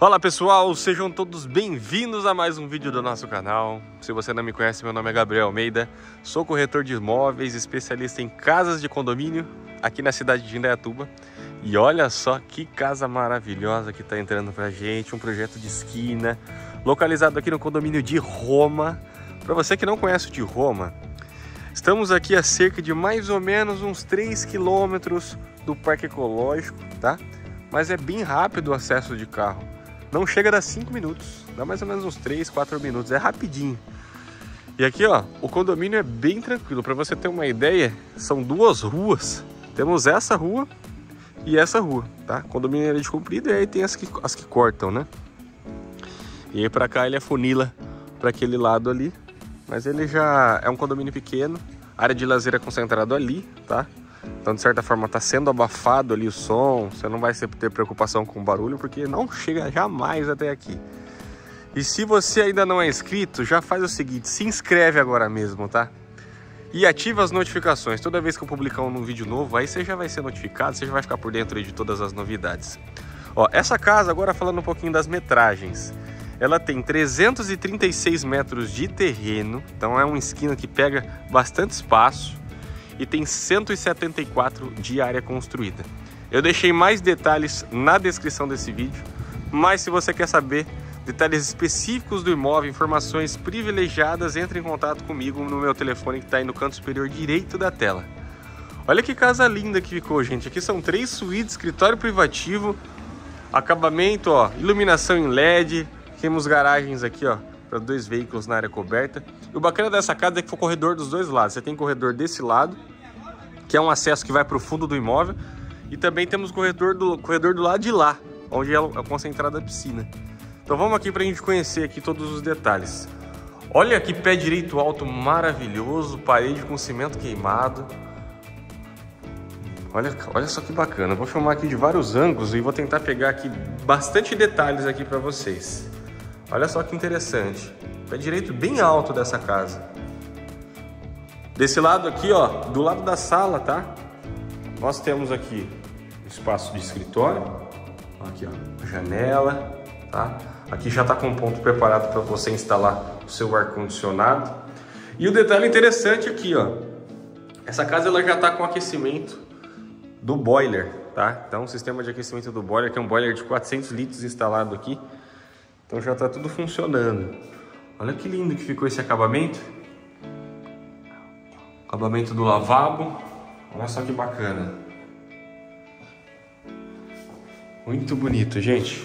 Fala pessoal, sejam todos bem-vindos a mais um vídeo do nosso canal. Se você não me conhece, meu nome é Gabriel Almeida, sou corretor de imóveis, especialista em casas de condomínio aqui na cidade de Indaiatuba. E olha só que casa maravilhosa que está entrando pra gente, um projeto de esquina, localizado aqui no condomínio de Roma. Para você que não conhece o de Roma, estamos aqui a cerca de mais ou menos uns 3 quilômetros do Parque Ecológico, tá? Mas é bem rápido o acesso de carro. Não chega a dar 5 minutos, dá mais ou menos uns 3, 4 minutos, é rapidinho. E aqui, ó, o condomínio é bem tranquilo. Para você ter uma ideia, são duas ruas. Temos essa rua e essa rua, tá? Condomínio é de comprido e aí tem as que, as que cortam, né? E aí para cá ele afunila para aquele lado ali. Mas ele já é um condomínio pequeno. Área de lazer é concentrado ali, tá? Então, de certa forma, está sendo abafado ali o som, você não vai ter preocupação com o barulho, porque não chega jamais até aqui. E se você ainda não é inscrito, já faz o seguinte, se inscreve agora mesmo, tá? E ativa as notificações. Toda vez que eu publicar um vídeo novo, aí você já vai ser notificado, você já vai ficar por dentro de todas as novidades. Ó, essa casa, agora falando um pouquinho das metragens, ela tem 336 metros de terreno, então é uma esquina que pega bastante espaço e tem 174 de área construída. Eu deixei mais detalhes na descrição desse vídeo, mas se você quer saber detalhes específicos do imóvel, informações privilegiadas, entre em contato comigo no meu telefone que está aí no canto superior direito da tela. Olha que casa linda que ficou, gente. Aqui são três suítes, escritório privativo, acabamento, ó, iluminação em LED, temos garagens aqui, ó, para dois veículos na área coberta. E o bacana dessa casa é que foi o corredor dos dois lados. Você tem corredor desse lado, que é um acesso que vai para o fundo do imóvel, e também temos corredor do corredor do lado de lá, onde é, é concentrada a piscina. Então vamos aqui para a gente conhecer aqui todos os detalhes. Olha que pé direito alto maravilhoso, parede com cimento queimado. Olha, olha só que bacana. vou filmar aqui de vários ângulos e vou tentar pegar aqui bastante detalhes aqui para vocês. Olha só que interessante. Pé direito bem alto dessa casa. Desse lado aqui, ó, do lado da sala, tá? Nós temos aqui espaço de escritório. Aqui, ó, janela, tá? Aqui já está com um ponto preparado para você instalar o seu ar condicionado. E o detalhe interessante aqui, ó, essa casa ela já está com aquecimento do boiler, tá? Então, o sistema de aquecimento do boiler, que é um boiler de 400 litros instalado aqui, então já está tudo funcionando. Olha que lindo que ficou esse acabamento. Acabamento do lavabo. Olha só que bacana. Muito bonito, gente.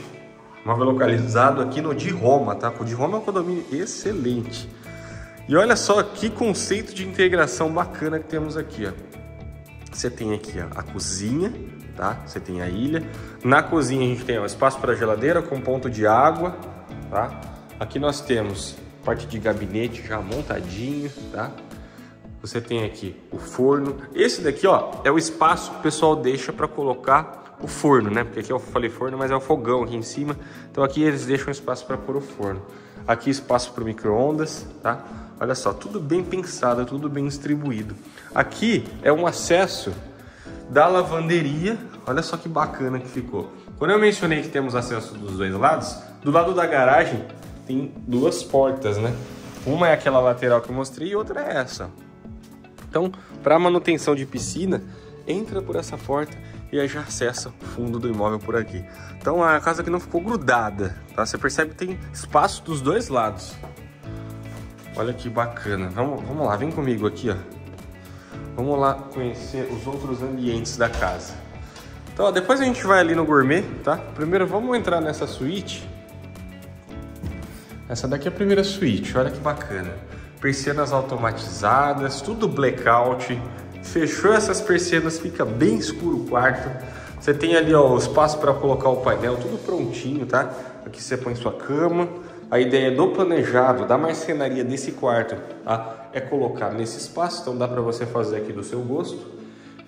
Móvel localizado aqui no de Roma, tá? O de Roma é um condomínio excelente. E olha só que conceito de integração bacana que temos aqui, ó. Você tem aqui ó, a cozinha, tá? Você tem a ilha. Na cozinha a gente tem o espaço para geladeira com ponto de água, tá? Aqui nós temos parte de gabinete já montadinho, tá? Você tem aqui o forno. Esse daqui, ó, é o espaço que o pessoal deixa para colocar o forno, né? Porque aqui eu falei forno, mas é o fogão aqui em cima. Então aqui eles deixam espaço para pôr o forno. Aqui espaço para micro-ondas, tá? Olha só, tudo bem pensado, tudo bem distribuído. Aqui é um acesso da lavanderia. Olha só que bacana que ficou. Quando eu mencionei que temos acesso dos dois lados, do lado da garagem tem duas portas, né? Uma é aquela lateral que eu mostrei e outra é essa. Então, para manutenção de piscina, entra por essa porta e aí já acessa o fundo do imóvel por aqui. Então a casa aqui não ficou grudada, tá? Você percebe que tem espaço dos dois lados. Olha que bacana. Vamos, vamos lá, vem comigo aqui, ó. Vamos lá conhecer os outros ambientes da casa. Então, ó, depois a gente vai ali no gourmet, tá? Primeiro vamos entrar nessa suíte. Essa daqui é a primeira suíte, olha que bacana. Persianas automatizadas, tudo blackout. Fechou essas persianas, fica bem escuro o quarto. Você tem ali ó, o espaço para colocar o painel, tudo prontinho, tá? Aqui você põe sua cama. A ideia do planejado, da marcenaria desse quarto, tá? É colocar nesse espaço, então dá para você fazer aqui do seu gosto.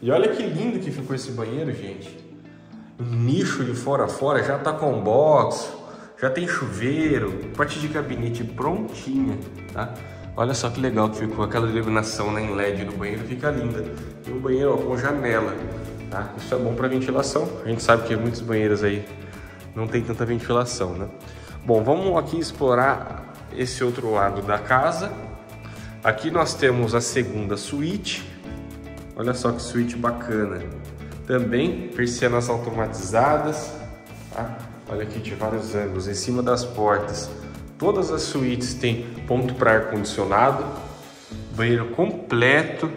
E olha que lindo que ficou esse banheiro, gente. Um nicho de fora a fora, já tá com box, já tem chuveiro, parte de gabinete prontinha, tá? Olha só que legal que ficou aquela iluminação né, em LED no banheiro, fica linda. E o banheiro ó, com janela, tá? Isso é bom para ventilação. A gente sabe que muitos banheiros aí não tem tanta ventilação, né? Bom, vamos aqui explorar esse outro lado da casa. Aqui nós temos a segunda suíte. Olha só que suíte bacana. Também persianas automatizadas. Tá? Olha aqui de vários ângulos, em cima das portas. Todas as suítes têm ponto para ar condicionado. Banheiro completo.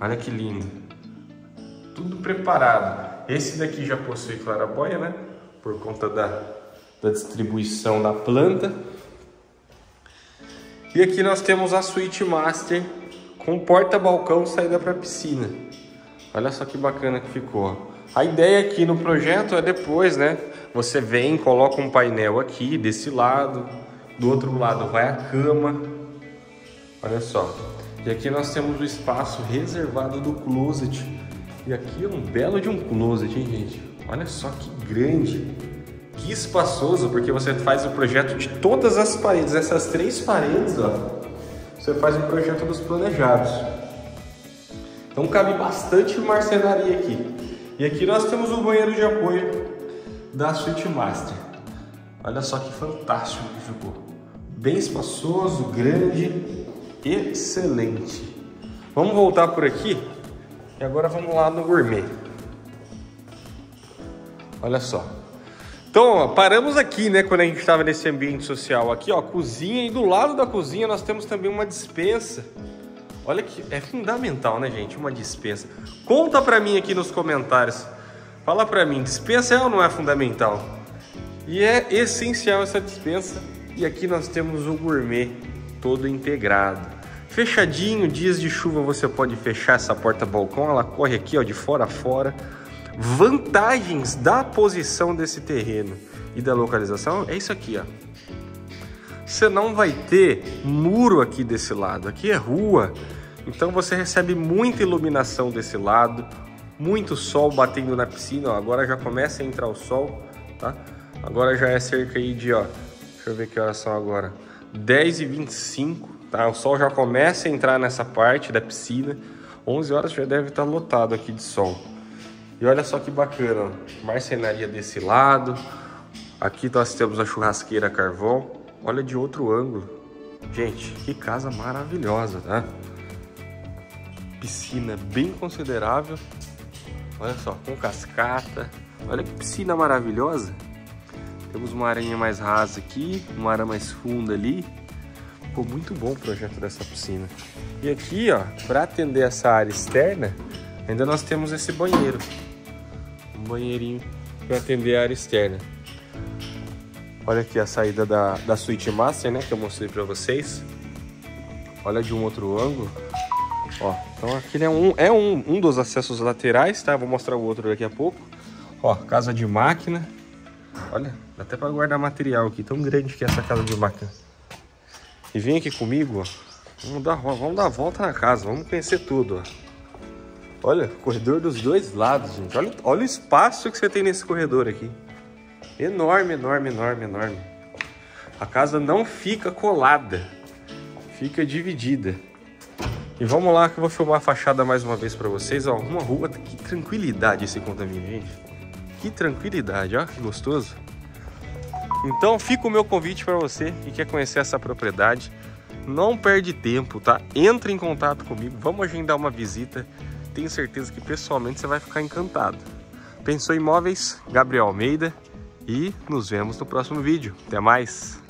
Olha que lindo. Tudo preparado. Esse daqui já possui clarabóia, né? Por conta da, da distribuição da planta. E aqui nós temos a suíte master com porta-balcão saída para piscina. Olha só que bacana que ficou. A ideia aqui no projeto é depois, né? Você vem, coloca um painel aqui desse lado, do outro lado vai a cama. Olha só. E aqui nós temos o espaço reservado do closet. E aqui é um belo de um closet, hein, gente? Olha só que grande. Que espaçoso, porque você faz o projeto de todas as paredes, essas três paredes, ó. Você faz o projeto dos planejados. Então cabe bastante marcenaria aqui. E aqui nós temos o banheiro de apoio da Suite Master. Olha só que fantástico que ficou. Bem espaçoso, grande, excelente. Vamos voltar por aqui e agora vamos lá no gourmet. Olha só. Então, ó, paramos aqui, né, quando a gente estava nesse ambiente social. Aqui, ó, cozinha e do lado da cozinha nós temos também uma dispensa. Olha que é fundamental, né, gente, uma dispensa. Conta pra mim aqui nos comentários. Fala pra mim, dispensa é ou não é fundamental? E é essencial essa dispensa. E aqui nós temos o gourmet todo integrado. Fechadinho, dias de chuva você pode fechar essa porta balcão, ela corre aqui, ó, de fora a fora vantagens da posição desse terreno e da localização é isso aqui, ó. Você não vai ter muro aqui desse lado, aqui é rua, então você recebe muita iluminação desse lado, muito sol batendo na piscina, ó. agora já começa a entrar o sol, tá? Agora já é cerca aí de, ó, deixa eu ver que horas são agora, 10 e 25, tá? O sol já começa a entrar nessa parte da piscina, 11 horas já deve estar lotado aqui de sol. E olha só que bacana, marcenaria desse lado. Aqui nós temos a churrasqueira carvão. Olha de outro ângulo. Gente, que casa maravilhosa, tá? Piscina bem considerável. Olha só, com cascata. Olha que piscina maravilhosa. Temos uma aranha mais rasa aqui, uma área mais funda ali. Ficou muito bom o projeto dessa piscina. E aqui, ó, para atender essa área externa, ainda nós temos esse banheiro banheirinho para atender a área externa. Olha aqui a saída da, da suíte master, né, que eu mostrei para vocês. Olha de um outro ângulo. Ó, então aqui é um, é um, um dos acessos laterais, tá? Vou mostrar o outro daqui a pouco. Ó, casa de máquina. Olha, dá até para guardar material aqui, tão grande que é essa casa de máquina. E vem aqui comigo, ó. Vamos dar, vamos dar a volta na casa, vamos conhecer tudo, ó. Olha, corredor dos dois lados, gente. Olha, olha o espaço que você tem nesse corredor aqui. Enorme, enorme, enorme, enorme. A casa não fica colada, fica dividida. E vamos lá que eu vou filmar a fachada mais uma vez para vocês. Ó, uma rua, que tranquilidade esse condomínio, gente. Que tranquilidade, ó, que gostoso. Então fica o meu convite para você que quer conhecer essa propriedade. Não perde tempo, tá? Entre em contato comigo, vamos agendar uma visita tenho certeza que pessoalmente você vai ficar encantado. Pensou imóveis? Gabriel Almeida e nos vemos no próximo vídeo. Até mais!